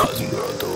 cousin girl, though.